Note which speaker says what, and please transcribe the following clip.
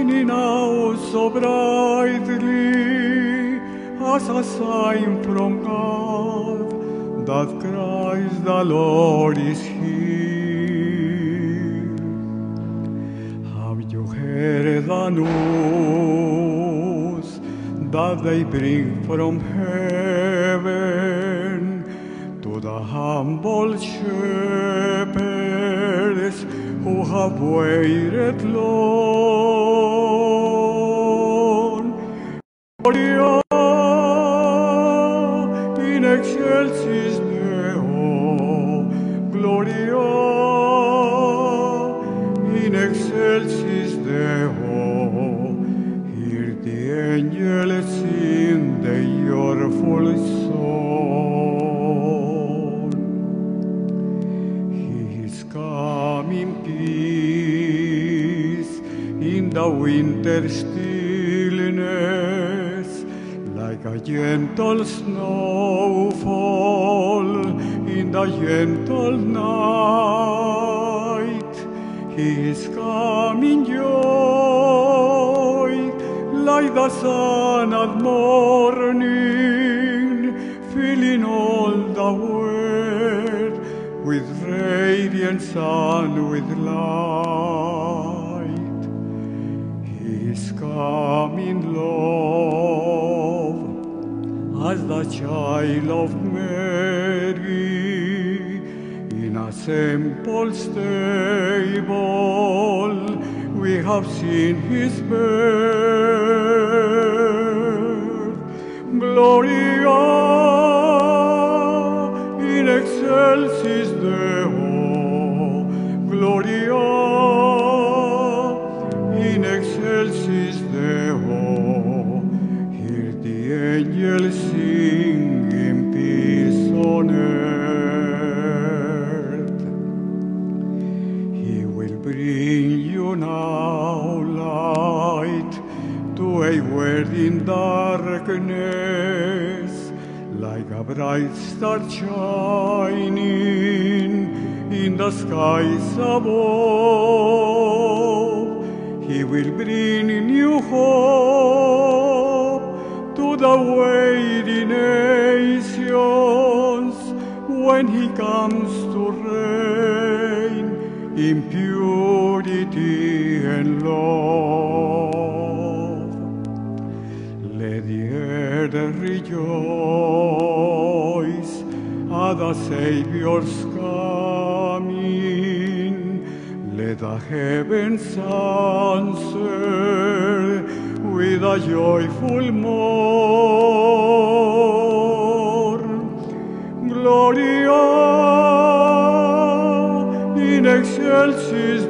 Speaker 1: in aus so breitli as a sign from God that Christ the Lord is here have you heard the news that they bring from heaven to the humble shepherds who have waited, long? Winter stillness, like a gentle snowfall in the gentle night. He is come in joy, like the sun at morning, filling all the world with and with come in love as the child of Mary in a simple stable. We have seen his birth. Gloria in excelsis Deo. Darkness, like a bright star shining in the skies above. He will bring new hope to the waiting nations when he comes to reign in purity and love. Earth rejoice at the Savior's coming. Let the heavens answer with a joyful morn. Gloria in excelsis